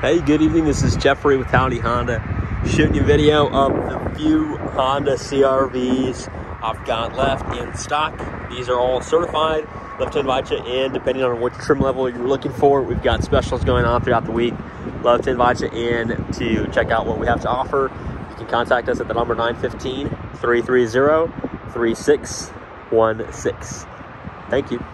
Hey, good evening. This is Jeffrey with Howdy Honda, shooting a video of the few Honda CRVs I've got left in stock. These are all certified. Love to invite you in, depending on which trim level you're looking for. We've got specials going on throughout the week. Love to invite you in to check out what we have to offer. You can contact us at the number 915 330 3616. Thank you.